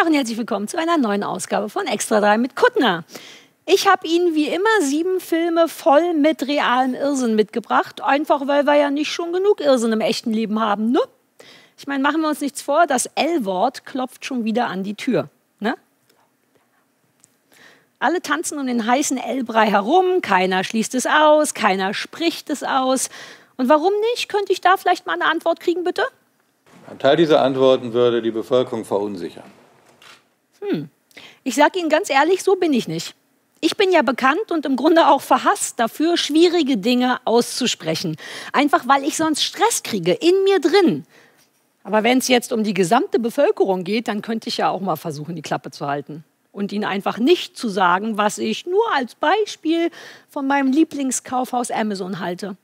Tag und herzlich willkommen zu einer neuen Ausgabe von Extra 3 mit Kuttner. Ich habe Ihnen wie immer sieben Filme voll mit realem Irrsinn mitgebracht, einfach weil wir ja nicht schon genug Irrsinn im echten Leben haben, ne? Ich meine, machen wir uns nichts vor, das L-Wort klopft schon wieder an die Tür, ne? Alle tanzen um den heißen L-Brei herum, keiner schließt es aus, keiner spricht es aus. Und warum nicht? Könnte ich da vielleicht mal eine Antwort kriegen, bitte? Ein Teil dieser Antworten würde die Bevölkerung verunsichern. Hm. Ich sage Ihnen ganz ehrlich, so bin ich nicht. Ich bin ja bekannt und im Grunde auch verhasst dafür, schwierige Dinge auszusprechen. Einfach weil ich sonst Stress kriege, in mir drin. Aber wenn es jetzt um die gesamte Bevölkerung geht, dann könnte ich ja auch mal versuchen, die Klappe zu halten. Und ihnen einfach nicht zu sagen, was ich nur als Beispiel von meinem Lieblingskaufhaus Amazon halte.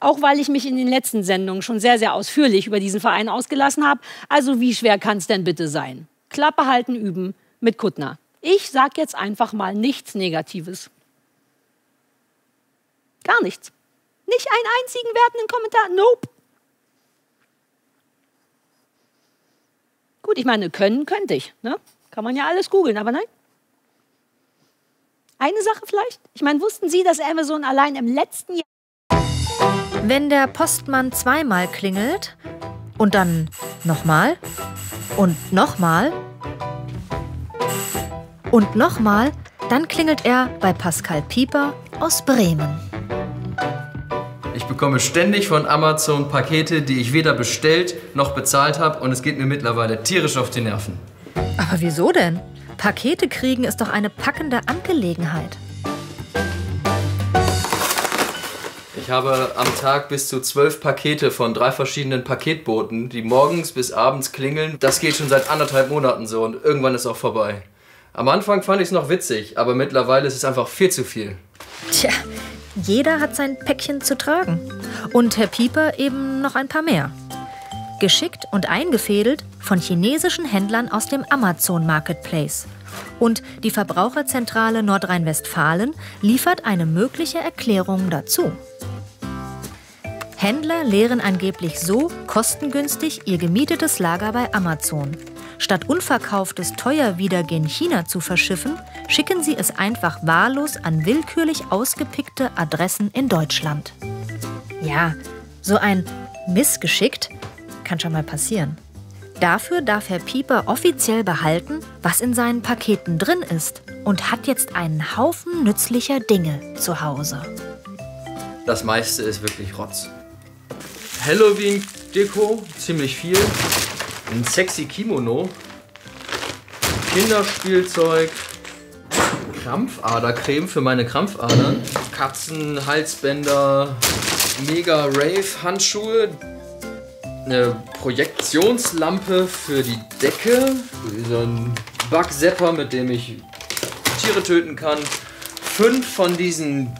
Auch weil ich mich in den letzten Sendungen schon sehr, sehr ausführlich über diesen Verein ausgelassen habe. Also wie schwer kann es denn bitte sein? Klappe halten üben mit Kuttner. Ich sage jetzt einfach mal nichts Negatives. Gar nichts. Nicht einen einzigen wertenden Kommentar. Nope. Gut, ich meine, können könnte ich. Ne? Kann man ja alles googeln, aber nein. Eine Sache vielleicht. Ich meine, wussten Sie, dass Amazon allein im letzten Jahr. Wenn der Postmann zweimal klingelt und dann nochmal und nochmal und nochmal, dann klingelt er bei Pascal Pieper aus Bremen. Ich bekomme ständig von Amazon Pakete, die ich weder bestellt noch bezahlt habe und es geht mir mittlerweile tierisch auf die Nerven. Aber wieso denn? Pakete kriegen ist doch eine packende Angelegenheit. Ich habe am Tag bis zu zwölf Pakete von drei verschiedenen Paketbooten, die morgens bis abends klingeln. Das geht schon seit anderthalb Monaten so und irgendwann ist auch vorbei. Am Anfang fand ich es noch witzig, aber mittlerweile ist es einfach viel zu viel. Tja, jeder hat sein Päckchen zu tragen. Und Herr Pieper eben noch ein paar mehr. Geschickt und eingefädelt von chinesischen Händlern aus dem Amazon Marketplace. Und die Verbraucherzentrale Nordrhein-Westfalen liefert eine mögliche Erklärung dazu. Händler leeren angeblich so kostengünstig ihr gemietetes Lager bei Amazon. Statt unverkauftes teuer wieder gen China zu verschiffen, schicken sie es einfach wahllos an willkürlich ausgepickte Adressen in Deutschland. Ja, so ein Missgeschickt kann schon mal passieren. Dafür darf Herr Pieper offiziell behalten, was in seinen Paketen drin ist und hat jetzt einen Haufen nützlicher Dinge zu Hause. Das meiste ist wirklich Rotz. Halloween-Deko, ziemlich viel. Ein sexy Kimono, Kinderspielzeug, Krampfadercreme für meine Krampfadern, Katzenhalsbänder, Mega Rave Handschuhe, eine Projektionslampe für die Decke, so ein Bugzapper, mit dem ich Tiere töten kann, fünf von diesen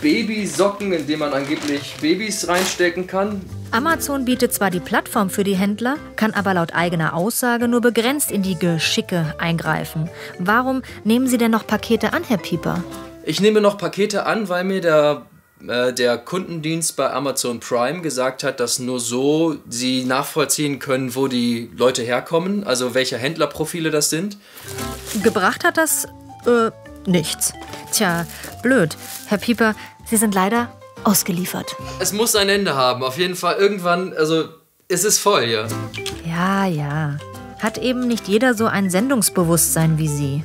Babysocken, in denen man angeblich Babys reinstecken kann. Amazon bietet zwar die Plattform für die Händler, kann aber laut eigener Aussage nur begrenzt in die Geschicke eingreifen. Warum nehmen Sie denn noch Pakete an, Herr Pieper? Ich nehme noch Pakete an, weil mir der, äh, der Kundendienst bei Amazon Prime gesagt hat, dass nur so sie nachvollziehen können, wo die Leute herkommen, also welche Händlerprofile das sind. Gebracht hat das äh, nichts. Tja, blöd. Herr Pieper, Sie sind leider ausgeliefert. Es muss ein Ende haben, auf jeden Fall. Irgendwann, also es ist voll hier. Ja, ja. Hat eben nicht jeder so ein Sendungsbewusstsein wie Sie.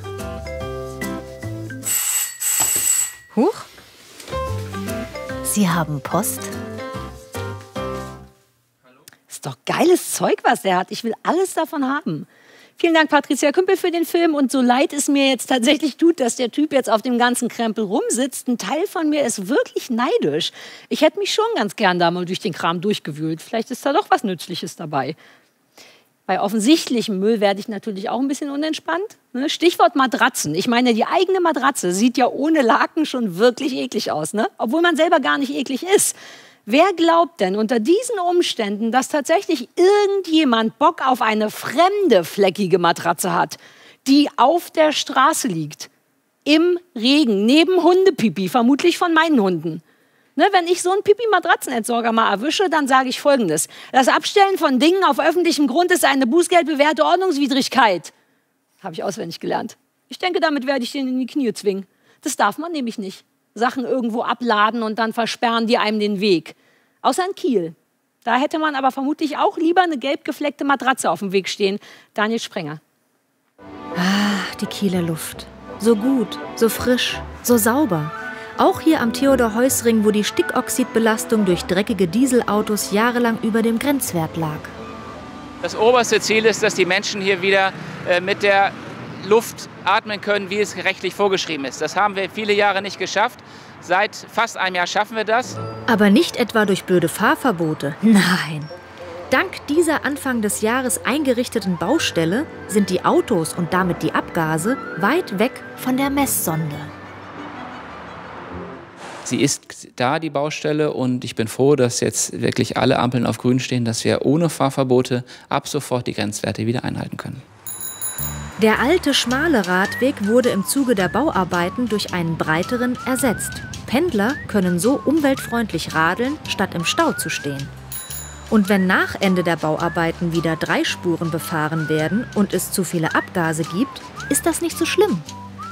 Huch. Sie haben Post? Ist doch geiles Zeug, was der hat. Ich will alles davon haben. Vielen Dank, Patricia Kümpel, für den Film. Und so leid es mir jetzt tatsächlich tut, dass der Typ jetzt auf dem ganzen Krempel rumsitzt, ein Teil von mir ist wirklich neidisch. Ich hätte mich schon ganz gern da mal durch den Kram durchgewühlt. Vielleicht ist da doch was Nützliches dabei. Bei offensichtlichem Müll werde ich natürlich auch ein bisschen unentspannt. Ne? Stichwort Matratzen. Ich meine, die eigene Matratze sieht ja ohne Laken schon wirklich eklig aus, ne? obwohl man selber gar nicht eklig ist. Wer glaubt denn unter diesen Umständen, dass tatsächlich irgendjemand Bock auf eine fremde fleckige Matratze hat, die auf der Straße liegt? Im Regen, neben Hundepipi, vermutlich von meinen Hunden. Ne, wenn ich so einen Pipi-Matratzenentsorger mal erwische, dann sage ich Folgendes. Das Abstellen von Dingen auf öffentlichem Grund ist eine bußgeldbewährte Ordnungswidrigkeit. Habe ich auswendig gelernt. Ich denke, damit werde ich den in die Knie zwingen. Das darf man nämlich nicht. Sachen irgendwo abladen und dann versperren die einem den Weg. Außer in Kiel. Da hätte man aber vermutlich auch lieber eine gelb gefleckte Matratze auf dem Weg stehen. Daniel Sprenger. Ach, die Kieler Luft. So gut, so frisch, so sauber. Auch hier am Theodor-Heuss-Ring, wo die Stickoxidbelastung durch dreckige Dieselautos jahrelang über dem Grenzwert lag. Das oberste Ziel ist, dass die Menschen hier wieder äh, mit der Luft atmen können, wie es rechtlich vorgeschrieben ist. Das haben wir viele Jahre nicht geschafft. Seit fast einem Jahr schaffen wir das. Aber nicht etwa durch blöde Fahrverbote. Nein. Dank dieser Anfang des Jahres eingerichteten Baustelle sind die Autos und damit die Abgase weit weg von der Messsonde. Sie ist da, die Baustelle, und ich bin froh, dass jetzt wirklich alle Ampeln auf grün stehen, dass wir ohne Fahrverbote ab sofort die Grenzwerte wieder einhalten können. Der alte schmale Radweg wurde im Zuge der Bauarbeiten durch einen breiteren ersetzt. Pendler können so umweltfreundlich radeln, statt im Stau zu stehen. Und wenn nach Ende der Bauarbeiten wieder drei Spuren befahren werden und es zu viele Abgase gibt, ist das nicht so schlimm.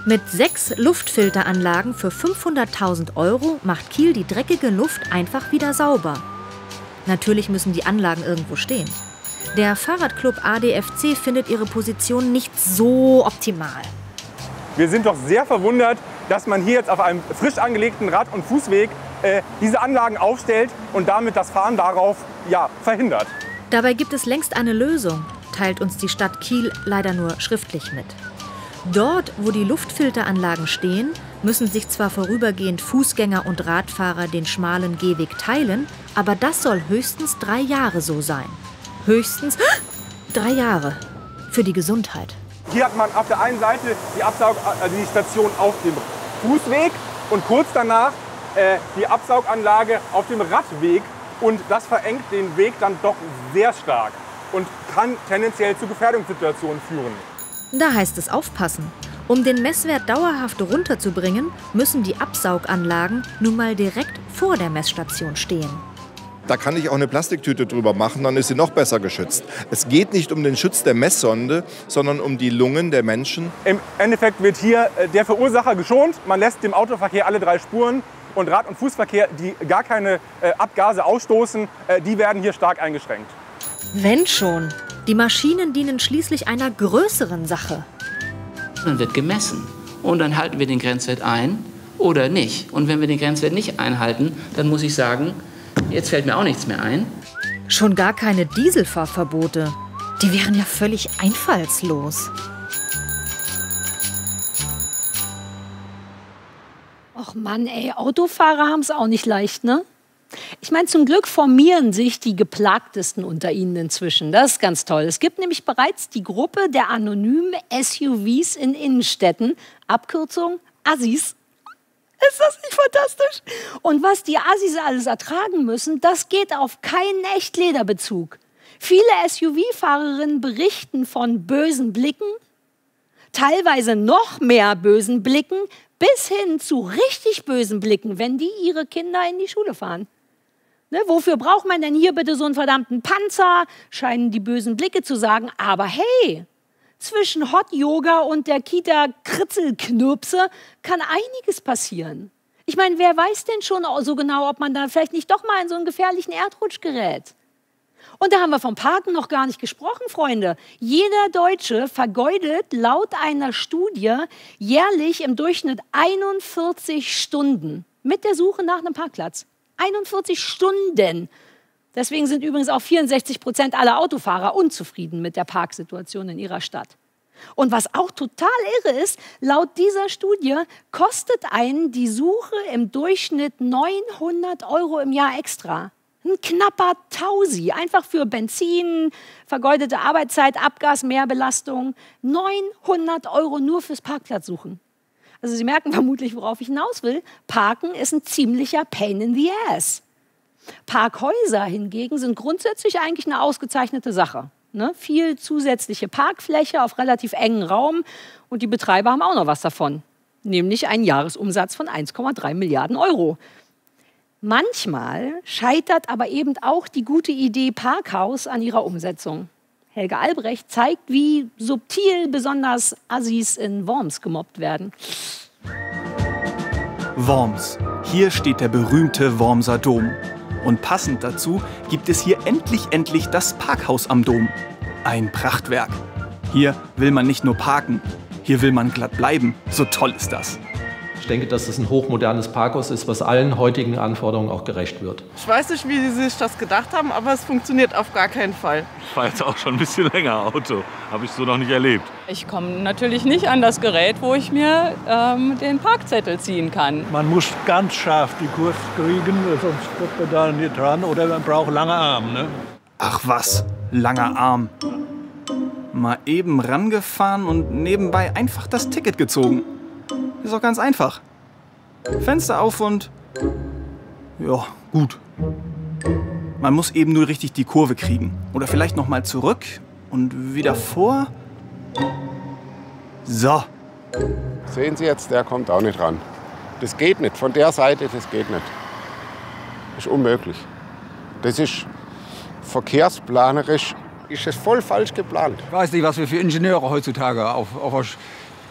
Mit sechs Luftfilteranlagen für 500.000 Euro macht Kiel die dreckige Luft einfach wieder sauber. Natürlich müssen die Anlagen irgendwo stehen. Der Fahrradclub ADFC findet ihre Position nicht so optimal. Wir sind doch sehr verwundert, dass man hier jetzt auf einem frisch angelegten Rad- und Fußweg äh, diese Anlagen aufstellt und damit das Fahren darauf ja, verhindert. Dabei gibt es längst eine Lösung, teilt uns die Stadt Kiel leider nur schriftlich mit. Dort, wo die Luftfilteranlagen stehen, müssen sich zwar vorübergehend Fußgänger und Radfahrer den schmalen Gehweg teilen, aber das soll höchstens drei Jahre so sein höchstens drei Jahre für die Gesundheit. Hier hat man auf der einen Seite die, Absaug also die Station auf dem Fußweg und kurz danach äh, die Absauganlage auf dem Radweg. Und das verengt den Weg dann doch sehr stark und kann tendenziell zu Gefährdungssituationen führen. Da heißt es aufpassen. Um den Messwert dauerhaft runterzubringen, müssen die Absauganlagen nun mal direkt vor der Messstation stehen. Da kann ich auch eine Plastiktüte drüber machen, dann ist sie noch besser geschützt. Es geht nicht um den Schutz der Messsonde, sondern um die Lungen der Menschen. Im Endeffekt wird hier äh, der Verursacher geschont. Man lässt dem Autoverkehr alle drei Spuren und Rad- und Fußverkehr, die gar keine äh, Abgase ausstoßen, äh, die werden hier stark eingeschränkt. Wenn schon. Die Maschinen dienen schließlich einer größeren Sache. Dann wird gemessen und dann halten wir den Grenzwert ein oder nicht. Und wenn wir den Grenzwert nicht einhalten, dann muss ich sagen, Jetzt fällt mir auch nichts mehr ein. Schon gar keine Dieselfahrverbote. Die wären ja völlig einfallslos. Och Mann, ey, Autofahrer haben es auch nicht leicht, ne? Ich meine, zum Glück formieren sich die geplagtesten unter ihnen inzwischen. Das ist ganz toll. Es gibt nämlich bereits die Gruppe der anonymen SUVs in Innenstädten, Abkürzung Assis. Ist das nicht fantastisch? Und was die Assis alles ertragen müssen, das geht auf keinen Echtlederbezug. Viele SUV-Fahrerinnen berichten von bösen Blicken, teilweise noch mehr bösen Blicken, bis hin zu richtig bösen Blicken, wenn die ihre Kinder in die Schule fahren. Ne, wofür braucht man denn hier bitte so einen verdammten Panzer? Scheinen die bösen Blicke zu sagen. Aber hey, zwischen Hot Yoga und der Kita Kritzelknirpse kann einiges passieren. Ich meine, wer weiß denn schon so genau, ob man da vielleicht nicht doch mal in so einen gefährlichen Erdrutsch gerät? Und da haben wir vom Parken noch gar nicht gesprochen, Freunde. Jeder Deutsche vergeudet laut einer Studie jährlich im Durchschnitt 41 Stunden mit der Suche nach einem Parkplatz. 41 Stunden. Deswegen sind übrigens auch 64 Prozent aller Autofahrer unzufrieden mit der Parksituation in ihrer Stadt. Und was auch total irre ist, laut dieser Studie kostet einen die Suche im Durchschnitt 900 Euro im Jahr extra. Ein knapper Tausi, einfach für Benzin, vergeudete Arbeitszeit, Abgas, Mehrbelastung. 900 Euro nur fürs Parkplatzsuchen. Also Sie merken vermutlich, worauf ich hinaus will. Parken ist ein ziemlicher Pain in the Ass. Parkhäuser hingegen sind grundsätzlich eigentlich eine ausgezeichnete Sache. Ne? Viel zusätzliche Parkfläche auf relativ engen Raum und die Betreiber haben auch noch was davon, nämlich einen Jahresumsatz von 1,3 Milliarden Euro. Manchmal scheitert aber eben auch die gute Idee Parkhaus an ihrer Umsetzung. Helga Albrecht zeigt, wie subtil besonders Assis in Worms gemobbt werden. Worms. Hier steht der berühmte Wormser Dom. Und passend dazu gibt es hier endlich endlich das Parkhaus am Dom. Ein Prachtwerk. Hier will man nicht nur parken, hier will man glatt bleiben. So toll ist das. Ich denke, dass es ein hochmodernes Parkhaus ist, was allen heutigen Anforderungen auch gerecht wird. Ich weiß nicht, wie Sie sich das gedacht haben, aber es funktioniert auf gar keinen Fall. Ich fahre jetzt auch schon ein bisschen länger Auto. Habe ich so noch nicht erlebt. Ich komme natürlich nicht an das Gerät, wo ich mir ähm, den Parkzettel ziehen kann. Man muss ganz scharf die Kurve kriegen, sonst kommt man da nicht dran. Oder man braucht lange Arme. Ne? Ach was, langer Arm. Mal eben rangefahren und nebenbei einfach das Ticket gezogen. Ist doch ganz einfach. Fenster auf und... Ja, gut. Man muss eben nur richtig die Kurve kriegen. Oder vielleicht noch mal zurück und wieder vor. So. Sehen Sie jetzt, der kommt auch nicht ran. Das geht nicht. Von der Seite, das geht nicht. Das ist unmöglich. Das ist verkehrsplanerisch ist es voll falsch geplant. Ich weiß nicht, was wir für Ingenieure heutzutage auf, auf,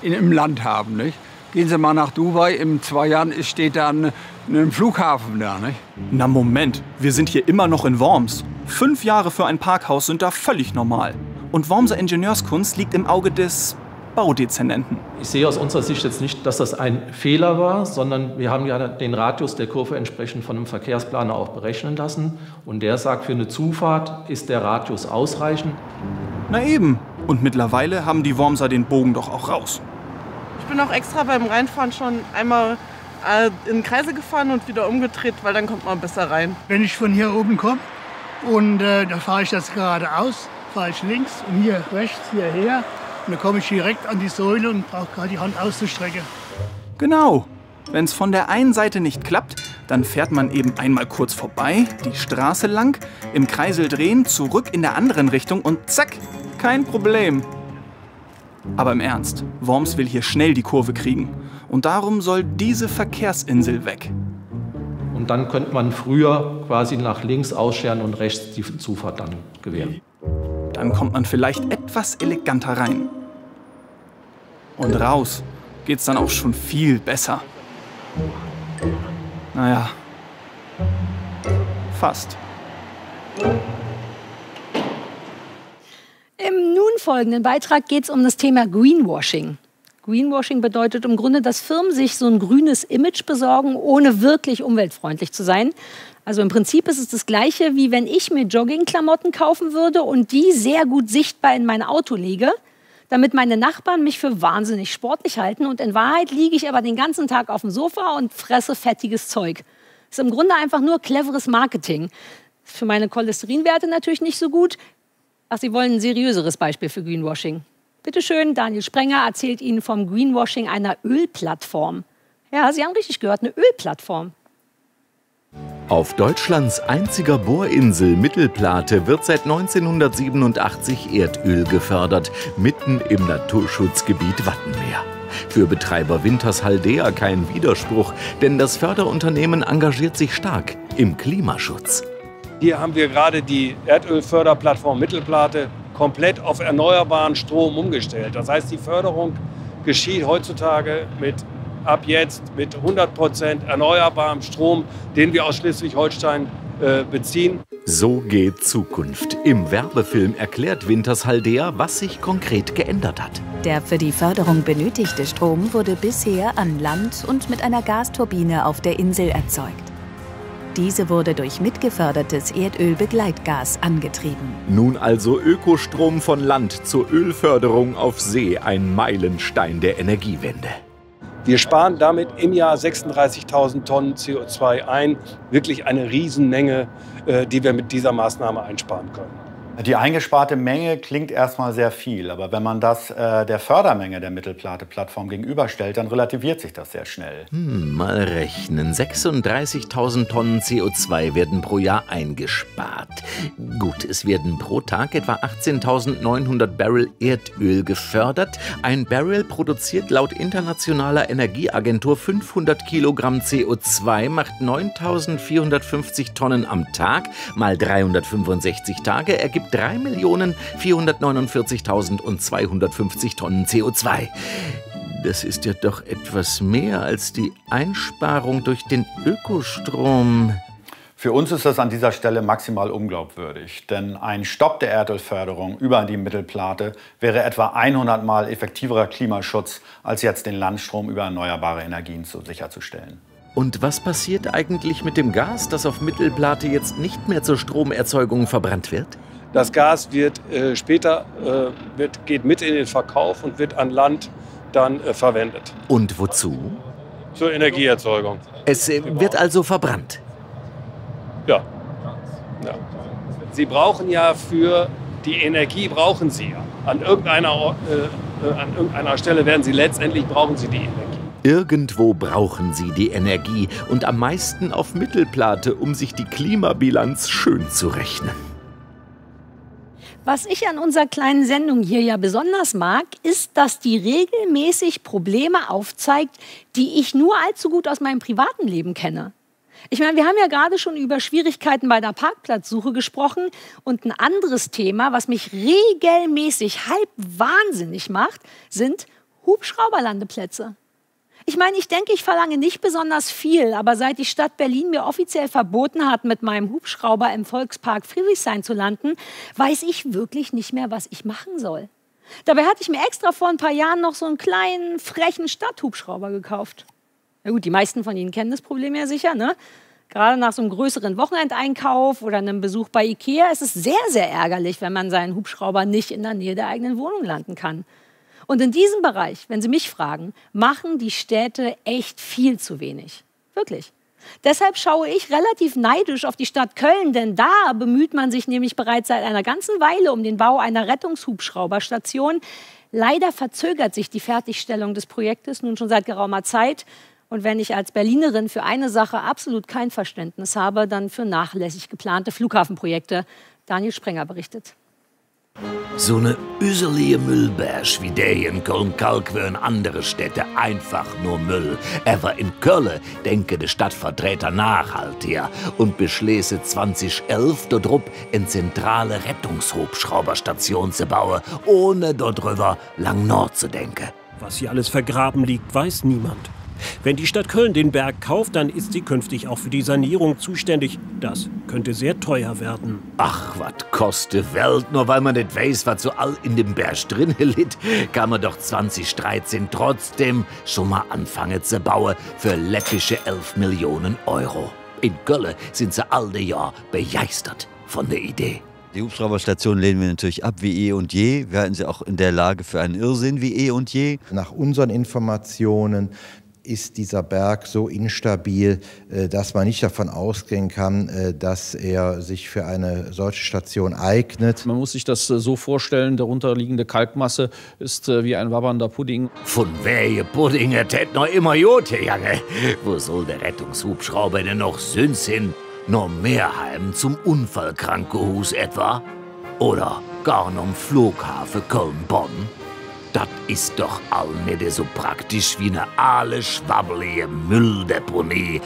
in, im Land haben. Nicht? Gehen Sie mal nach Dubai, in zwei Jahren steht da ein, ein Flughafen da. Nicht? Na Moment, wir sind hier immer noch in Worms. Fünf Jahre für ein Parkhaus sind da völlig normal. Und Wormser Ingenieurskunst liegt im Auge des Baudezernenten. Ich sehe aus unserer Sicht jetzt nicht, dass das ein Fehler war, sondern wir haben ja den Radius der Kurve entsprechend von einem Verkehrsplaner auch berechnen lassen. Und der sagt, für eine Zufahrt ist der Radius ausreichend. Na eben. Und mittlerweile haben die Wormser den Bogen doch auch raus. Ich bin auch extra beim Reinfahren schon einmal äh, in Kreise gefahren und wieder umgedreht, weil dann kommt man besser rein. Wenn ich von hier oben komme und äh, da fahre ich das geradeaus, fahre ich links und hier rechts hierher und dann komme ich direkt an die Säule und brauche gerade die Hand auszustrecken. Genau. Wenn es von der einen Seite nicht klappt, dann fährt man eben einmal kurz vorbei, die Straße lang, im Kreisel drehen, zurück in der anderen Richtung und zack, kein Problem. Aber im Ernst, Worms will hier schnell die Kurve kriegen. Und darum soll diese Verkehrsinsel weg. Und dann könnte man früher quasi nach links ausscheren und rechts die Zufahrt dann gewähren. Dann kommt man vielleicht etwas eleganter rein. Und raus geht's dann auch schon viel besser. Naja, fast. Im nun folgenden Beitrag geht es um das Thema Greenwashing. Greenwashing bedeutet im Grunde, dass Firmen sich so ein grünes Image besorgen, ohne wirklich umweltfreundlich zu sein. Also im Prinzip ist es das Gleiche, wie wenn ich mir Joggingklamotten kaufen würde und die sehr gut sichtbar in mein Auto lege, damit meine Nachbarn mich für wahnsinnig sportlich halten. Und in Wahrheit liege ich aber den ganzen Tag auf dem Sofa und fresse fettiges Zeug. Ist im Grunde einfach nur cleveres Marketing. Für meine Cholesterinwerte natürlich nicht so gut. Ach, Sie wollen ein seriöseres Beispiel für Greenwashing. Bitte schön, Daniel Sprenger erzählt Ihnen vom Greenwashing einer Ölplattform. Ja, Sie haben richtig gehört, eine Ölplattform. Auf Deutschlands einziger Bohrinsel Mittelplate wird seit 1987 Erdöl gefördert, mitten im Naturschutzgebiet Wattenmeer. Für Betreiber Wintershaldea kein Widerspruch, denn das Förderunternehmen engagiert sich stark im Klimaschutz. Hier haben wir gerade die Erdölförderplattform Mittelplate komplett auf erneuerbaren Strom umgestellt. Das heißt, die Förderung geschieht heutzutage mit ab jetzt mit 100 Prozent erneuerbarem Strom, den wir aus Schleswig-Holstein äh, beziehen. So geht Zukunft. Im Werbefilm erklärt Wintershaldea, was sich konkret geändert hat. Der für die Förderung benötigte Strom wurde bisher an Land und mit einer Gasturbine auf der Insel erzeugt. Diese wurde durch mitgefördertes Erdölbegleitgas angetrieben. Nun also Ökostrom von Land zur Ölförderung auf See, ein Meilenstein der Energiewende. Wir sparen damit im Jahr 36.000 Tonnen CO2 ein. Wirklich eine Riesenmenge, äh, die wir mit dieser Maßnahme einsparen können. Die eingesparte Menge klingt erstmal sehr viel, aber wenn man das äh, der Fördermenge der Mittelplate-Plattform gegenüberstellt, dann relativiert sich das sehr schnell. Hm, mal rechnen. 36.000 Tonnen CO2 werden pro Jahr eingespart. Gut, es werden pro Tag etwa 18.900 Barrel Erdöl gefördert. Ein Barrel produziert laut Internationaler Energieagentur 500 Kilogramm CO2, macht 9.450 Tonnen am Tag mal 365 Tage, ergibt mit 3.449.250 Tonnen CO2. Das ist ja doch etwas mehr als die Einsparung durch den Ökostrom. Für uns ist das an dieser Stelle maximal unglaubwürdig, denn ein Stopp der Erdölförderung über die Mittelplate wäre etwa 100 Mal effektiverer Klimaschutz, als jetzt den Landstrom über erneuerbare Energien zu sicherzustellen. Und was passiert eigentlich mit dem Gas, das auf Mittelplate jetzt nicht mehr zur Stromerzeugung verbrannt wird? Das Gas wird äh, später äh, wird, geht mit in den Verkauf und wird an Land dann äh, verwendet. Und wozu? Zur Energieerzeugung. Es äh, wird also verbrannt. Ja. ja. Sie brauchen ja für die Energie brauchen Sie ja. An irgendeiner, äh, äh, an irgendeiner Stelle werden Sie letztendlich brauchen Sie die Energie. Irgendwo brauchen sie die Energie und am meisten auf Mittelplate, um sich die Klimabilanz schön zu rechnen. Was ich an unserer kleinen Sendung hier ja besonders mag, ist, dass die regelmäßig Probleme aufzeigt, die ich nur allzu gut aus meinem privaten Leben kenne. Ich meine, wir haben ja gerade schon über Schwierigkeiten bei der Parkplatzsuche gesprochen und ein anderes Thema, was mich regelmäßig halb wahnsinnig macht, sind Hubschrauberlandeplätze. Ich meine, ich denke, ich verlange nicht besonders viel, aber seit die Stadt Berlin mir offiziell verboten hat, mit meinem Hubschrauber im Volkspark Friedrichshain zu landen, weiß ich wirklich nicht mehr, was ich machen soll. Dabei hatte ich mir extra vor ein paar Jahren noch so einen kleinen, frechen Stadthubschrauber gekauft. Na gut, die meisten von Ihnen kennen das Problem ja sicher, ne? Gerade nach so einem größeren Wochenendeinkauf oder einem Besuch bei Ikea ist es sehr, sehr ärgerlich, wenn man seinen Hubschrauber nicht in der Nähe der eigenen Wohnung landen kann. Und in diesem Bereich, wenn Sie mich fragen, machen die Städte echt viel zu wenig. Wirklich. Deshalb schaue ich relativ neidisch auf die Stadt Köln, denn da bemüht man sich nämlich bereits seit einer ganzen Weile um den Bau einer Rettungshubschrauberstation. Leider verzögert sich die Fertigstellung des Projektes nun schon seit geraumer Zeit. Und wenn ich als Berlinerin für eine Sache absolut kein Verständnis habe, dann für nachlässig geplante Flughafenprojekte. Daniel Sprenger berichtet. So eine üselige Müllberg wie der hier in Köln-Kalk wären andere Städte einfach nur Müll. Aber in Köln denke der Stadtvertreter nachhaltiger und beschließe 2011 dort in zentrale Rettungshubschrauberstation zu bauen, ohne dort drüber lang Nord zu denken. Was hier alles vergraben liegt, weiß niemand. Wenn die Stadt Köln den Berg kauft, dann ist sie künftig auch für die Sanierung zuständig. Das könnte sehr teuer werden. Ach, was kostet Welt? Nur weil man nicht weiß, was so all in dem Berg drin litt, kann man doch 2013 trotzdem schon mal anfangen zu bauen für läppische 11 Millionen Euro. In Köln sind sie alle Jahr begeistert von der Idee. Die Hubschrauberstation lehnen wir natürlich ab wie eh und je. Wir halten sie auch in der Lage für einen Irrsinn wie eh und je. Nach unseren Informationen ist dieser Berg so instabil, äh, dass man nicht davon ausgehen kann, äh, dass er sich für eine solche Station eignet. Man muss sich das äh, so vorstellen, darunter liegende Kalkmasse ist wie ein wabbernder Pudding. Von welche Pudding tät noch immer Jote, Jange? Wo soll der Rettungshubschrauber denn noch süns hin? Nur Meerheim zum Unfallkrankenhus etwa? Oder gar noch Flughafen Köln-Bonn? Das ist doch all nicht so praktisch wie eine alle schwabbelige Mülldeponie.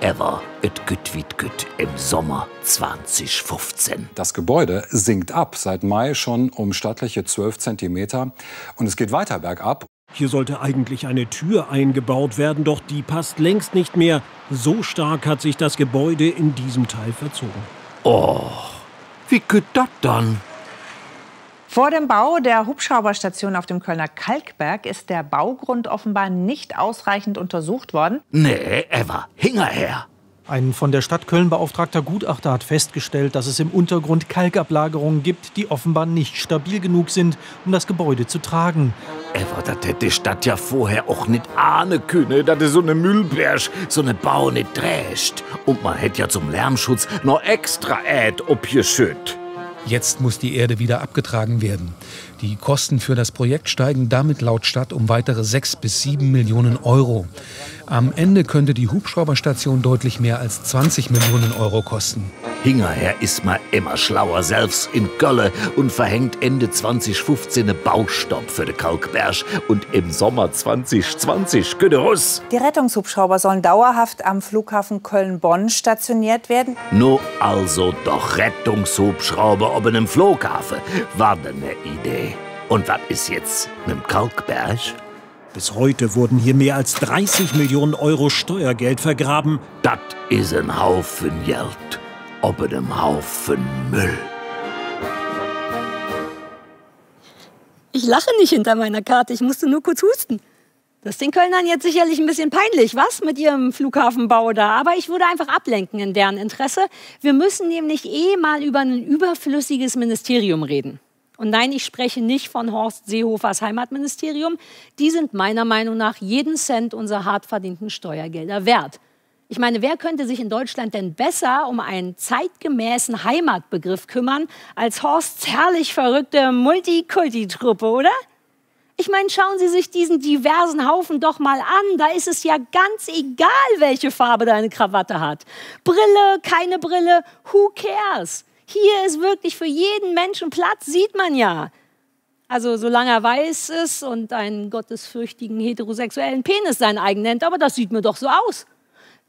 Ever et güt wie güt im Sommer 2015. Das Gebäude sinkt ab, seit Mai schon um stattliche 12 Zentimeter. Und es geht weiter bergab. Hier sollte eigentlich eine Tür eingebaut werden, doch die passt längst nicht mehr. So stark hat sich das Gebäude in diesem Teil verzogen. Oh, wie geht das dann? Vor dem Bau der Hubschrauberstation auf dem Kölner Kalkberg ist der Baugrund offenbar nicht ausreichend untersucht worden. Nee, Eva, hinterher. Ein von der Stadt Köln beauftragter Gutachter hat festgestellt, dass es im Untergrund Kalkablagerungen gibt, die offenbar nicht stabil genug sind, um das Gebäude zu tragen. Eva, das hätte die Stadt ja vorher auch nicht ahnen können, dass so eine Müllberg so eine Bau nicht trägt. Und man hätte ja zum Lärmschutz noch extra Äd obgeschüttet. Jetzt muss die Erde wieder abgetragen werden. Die Kosten für das Projekt steigen damit laut Stadt um weitere 6 bis 7 Millionen Euro. Am Ende könnte die Hubschrauberstation deutlich mehr als 20 Millionen Euro kosten. Hingerher ist man immer schlauer, selbst in Gölle und verhängt Ende 2015 eine Baustopp für den Kalkberg und im Sommer 2020 Güterus. Die Rettungshubschrauber sollen dauerhaft am Flughafen Köln-Bonn stationiert werden. No also doch Rettungshubschrauber ob in einem Flughafen. War denn eine Idee. Und was ist jetzt mit dem Kalkberg? Bis heute wurden hier mehr als 30 Millionen Euro Steuergeld vergraben. Das ist ein Haufen Geld. Ob in einem Haufen Müll. Ich lache nicht hinter meiner Karte, ich musste nur kurz husten. Das ist den Kölnern jetzt sicherlich ein bisschen peinlich, was mit ihrem Flughafenbau da. Aber ich würde einfach ablenken in deren Interesse. Wir müssen nämlich eh mal über ein überflüssiges Ministerium reden. Und nein, ich spreche nicht von Horst Seehofers Heimatministerium. Die sind meiner Meinung nach jeden Cent unserer hart verdienten Steuergelder wert. Ich meine, wer könnte sich in Deutschland denn besser um einen zeitgemäßen Heimatbegriff kümmern als Horsts herrlich verrückte Multikulti-Truppe, oder? Ich meine, schauen Sie sich diesen diversen Haufen doch mal an. Da ist es ja ganz egal, welche Farbe deine Krawatte hat. Brille, keine Brille, who cares? Hier ist wirklich für jeden Menschen Platz, sieht man ja. Also solange er weiß ist und einen gottesfürchtigen heterosexuellen Penis sein eigen nennt, aber das sieht mir doch so aus.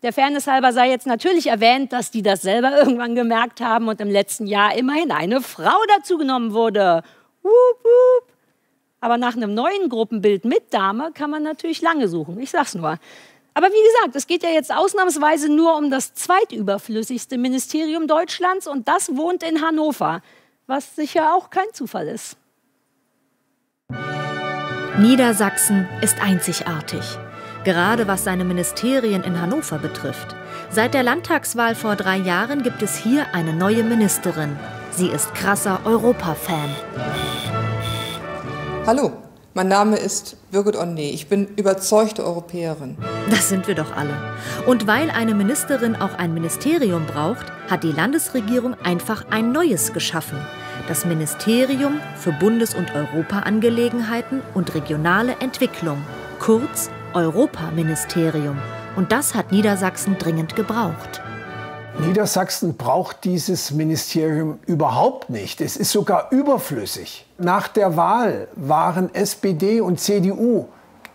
Der Fairness halber sei jetzt natürlich erwähnt, dass die das selber irgendwann gemerkt haben und im letzten Jahr immerhin eine Frau dazugenommen wurde. Wup, wup. Aber nach einem neuen Gruppenbild mit Dame kann man natürlich lange suchen. Ich sag's nur. Aber wie gesagt, es geht ja jetzt ausnahmsweise nur um das zweitüberflüssigste Ministerium Deutschlands und das wohnt in Hannover, was sicher auch kein Zufall ist. Niedersachsen ist einzigartig gerade was seine Ministerien in Hannover betrifft. Seit der Landtagswahl vor drei Jahren gibt es hier eine neue Ministerin. Sie ist krasser Europa-Fan. Hallo, mein Name ist Birgit Onne. Ich bin überzeugte Europäerin. Das sind wir doch alle. Und weil eine Ministerin auch ein Ministerium braucht, hat die Landesregierung einfach ein neues geschaffen. Das Ministerium für Bundes- und Europaangelegenheiten und regionale Entwicklung, kurz Europaministerium. Und das hat Niedersachsen dringend gebraucht. Niedersachsen braucht dieses Ministerium überhaupt nicht. Es ist sogar überflüssig. Nach der Wahl waren SPD und CDU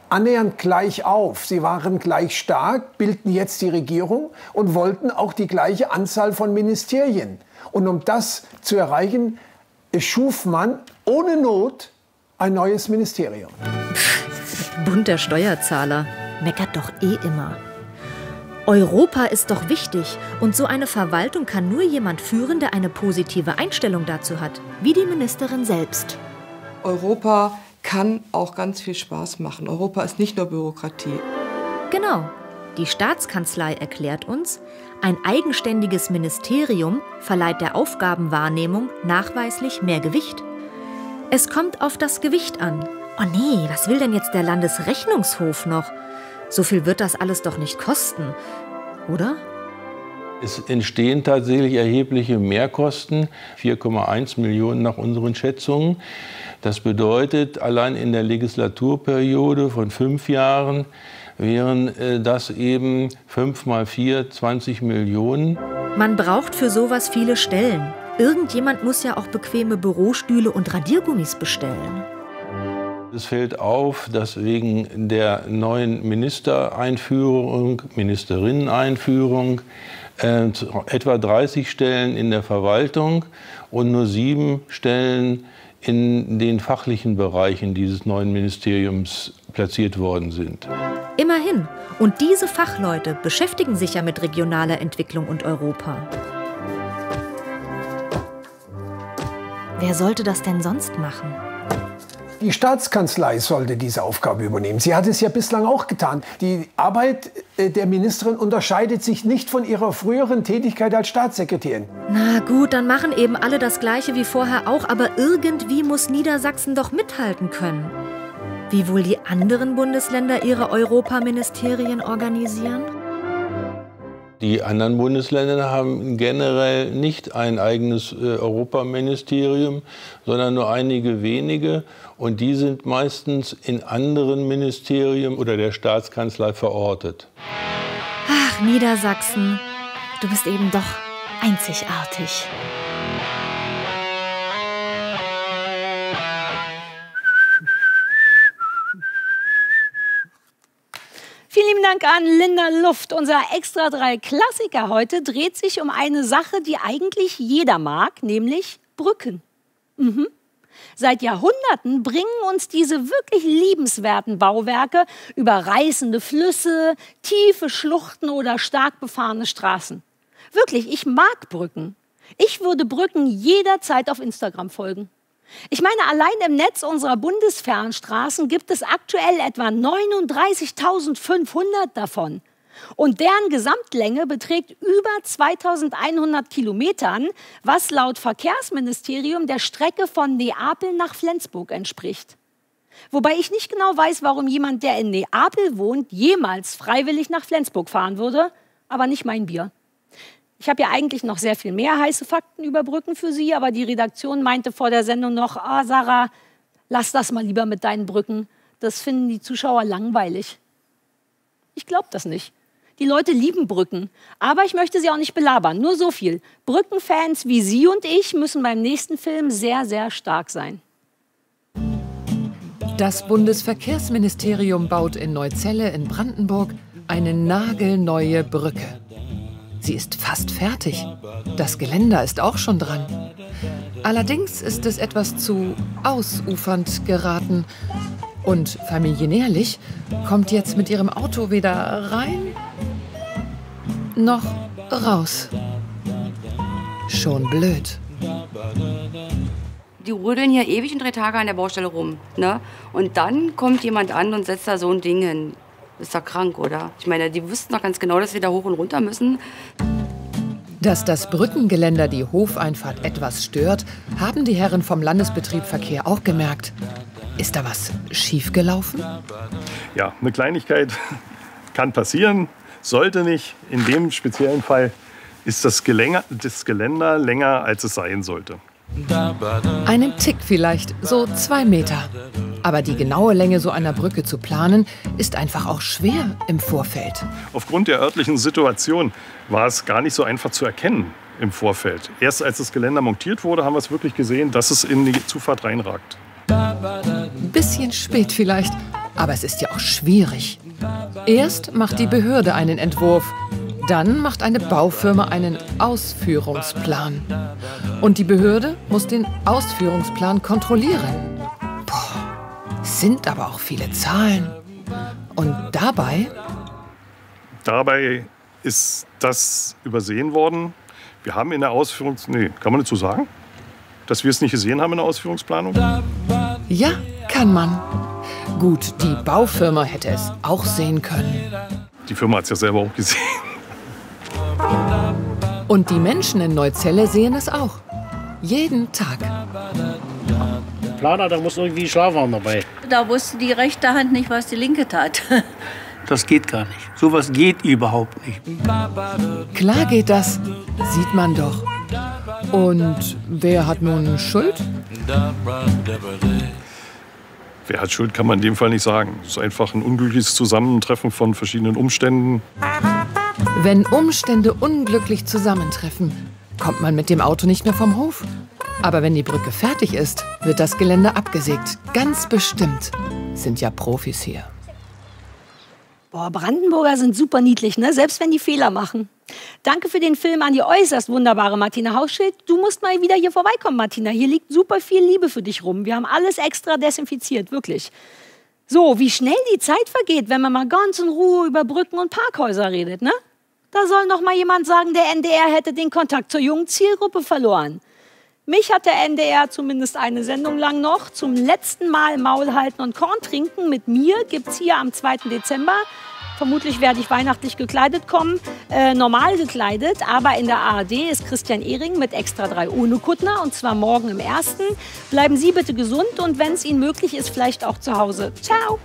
annähernd gleich auf. Sie waren gleich stark, bildeten jetzt die Regierung und wollten auch die gleiche Anzahl von Ministerien. Und um das zu erreichen, schuf man ohne Not ein neues Ministerium. Bunter Steuerzahler meckert doch eh immer. Europa ist doch wichtig und so eine Verwaltung kann nur jemand führen, der eine positive Einstellung dazu hat, wie die Ministerin selbst. Europa kann auch ganz viel Spaß machen. Europa ist nicht nur Bürokratie. Genau. Die Staatskanzlei erklärt uns, ein eigenständiges Ministerium verleiht der Aufgabenwahrnehmung nachweislich mehr Gewicht. Es kommt auf das Gewicht an, Oh nee, was will denn jetzt der Landesrechnungshof noch? So viel wird das alles doch nicht kosten, oder? Es entstehen tatsächlich erhebliche Mehrkosten, 4,1 Millionen nach unseren Schätzungen. Das bedeutet, allein in der Legislaturperiode von fünf Jahren wären äh, das eben 5 mal 4, 20 Millionen. Man braucht für sowas viele Stellen. Irgendjemand muss ja auch bequeme Bürostühle und Radiergummis bestellen. Es fällt auf, dass wegen der neuen Ministereinführung, Ministerinneneinführung, äh, etwa 30 Stellen in der Verwaltung und nur sieben Stellen in den fachlichen Bereichen dieses neuen Ministeriums platziert worden sind. Immerhin. Und diese Fachleute beschäftigen sich ja mit regionaler Entwicklung und Europa. Wer sollte das denn sonst machen? Die Staatskanzlei sollte diese Aufgabe übernehmen. Sie hat es ja bislang auch getan. Die Arbeit äh, der Ministerin unterscheidet sich nicht von ihrer früheren Tätigkeit als Staatssekretärin. Na gut, dann machen eben alle das Gleiche wie vorher auch, aber irgendwie muss Niedersachsen doch mithalten können. Wie wohl die anderen Bundesländer ihre Europaministerien organisieren? Die anderen Bundesländer haben generell nicht ein eigenes äh, Europaministerium, sondern nur einige wenige. Und die sind meistens in anderen Ministerien oder der Staatskanzlei verortet. Ach, Niedersachsen, du bist eben doch einzigartig. Vielen lieben Dank an Linda Luft. Unser Extra 3 Klassiker heute dreht sich um eine Sache, die eigentlich jeder mag, nämlich Brücken. Mhm. Seit Jahrhunderten bringen uns diese wirklich liebenswerten Bauwerke über reißende Flüsse, tiefe Schluchten oder stark befahrene Straßen. Wirklich, ich mag Brücken. Ich würde Brücken jederzeit auf Instagram folgen. Ich meine, allein im Netz unserer Bundesfernstraßen gibt es aktuell etwa 39.500 davon. Und deren Gesamtlänge beträgt über 2100 Kilometern, was laut Verkehrsministerium der Strecke von Neapel nach Flensburg entspricht. Wobei ich nicht genau weiß, warum jemand, der in Neapel wohnt, jemals freiwillig nach Flensburg fahren würde, aber nicht mein Bier. Ich habe ja eigentlich noch sehr viel mehr heiße Fakten über Brücken für Sie, aber die Redaktion meinte vor der Sendung noch, ah, Sarah, lass das mal lieber mit deinen Brücken. Das finden die Zuschauer langweilig. Ich glaube das nicht. Die Leute lieben Brücken. Aber ich möchte sie auch nicht belabern. Nur so viel. Brückenfans wie Sie und ich müssen beim nächsten Film sehr, sehr stark sein. Das Bundesverkehrsministerium baut in Neuzelle in Brandenburg eine nagelneue Brücke. Sie ist fast fertig. Das Geländer ist auch schon dran. Allerdings ist es etwas zu ausufernd geraten. Und Familie Nährlich kommt jetzt mit ihrem Auto weder rein noch raus. Schon blöd. Die rödeln hier ewig in drei Tage an der Baustelle rum. Ne? Und dann kommt jemand an und setzt da so ein Ding hin. Ist doch krank, oder? Ich meine, die wussten doch ganz genau, dass wir da hoch und runter müssen. Dass das Brückengeländer die Hofeinfahrt etwas stört, haben die Herren vom Landesbetrieb Verkehr auch gemerkt. Ist da was schiefgelaufen? Ja, eine Kleinigkeit kann passieren, sollte nicht. In dem speziellen Fall ist das, Geländer, das Geländer länger, als es sein sollte. Einem Tick vielleicht, so zwei Meter. Aber die genaue Länge so einer Brücke zu planen, ist einfach auch schwer im Vorfeld. Aufgrund der örtlichen Situation war es gar nicht so einfach zu erkennen im Vorfeld. Erst als das Geländer montiert wurde, haben wir es wirklich gesehen, dass es in die Zufahrt reinragt. Bisschen spät vielleicht, aber es ist ja auch schwierig. Erst macht die Behörde einen Entwurf, dann macht eine Baufirma einen Ausführungsplan. Und die Behörde muss den Ausführungsplan kontrollieren. Sind aber auch viele Zahlen. Und dabei? Dabei ist das übersehen worden. Wir haben in der Ausführungs... Nee, kann man dazu sagen? Dass wir es nicht gesehen haben in der Ausführungsplanung? Ja, kann man. Gut, die Baufirma hätte es auch sehen können. Die Firma hat es ja selber auch gesehen. Und die Menschen in Neuzelle sehen es auch. Jeden Tag. Planer, da muss irgendwie Schlafwagen dabei. Da wusste die rechte Hand nicht, was die linke tat. Das geht gar nicht. Sowas geht überhaupt nicht. Klar geht das. Sieht man doch. Und wer hat nun Schuld? Wer hat Schuld, kann man in dem Fall nicht sagen. Es ist einfach ein unglückliches Zusammentreffen von verschiedenen Umständen. Wenn Umstände unglücklich zusammentreffen, kommt man mit dem Auto nicht mehr vom Hof. Aber wenn die Brücke fertig ist, wird das Gelände abgesägt. Ganz bestimmt. Sind ja Profis hier. Boah, Brandenburger sind super niedlich, ne? Selbst wenn die Fehler machen. Danke für den Film an die äußerst wunderbare Martina Hausschild. Du musst mal wieder hier vorbeikommen, Martina. Hier liegt super viel Liebe für dich rum. Wir haben alles extra desinfiziert, wirklich. So, wie schnell die Zeit vergeht, wenn man mal ganz in Ruhe über Brücken und Parkhäuser redet, ne? Da soll noch mal jemand sagen, der NDR hätte den Kontakt zur jungen Zielgruppe verloren. Mich hat der NDR zumindest eine Sendung lang noch zum letzten Mal Maul halten und Korn trinken. Mit mir gibt es hier am 2. Dezember Vermutlich werde ich weihnachtlich gekleidet kommen, äh, normal gekleidet, aber in der ARD ist Christian Ehring mit Extra 3 ohne Kuttner und zwar morgen im ersten. Bleiben Sie bitte gesund und wenn es Ihnen möglich ist, vielleicht auch zu Hause. Ciao!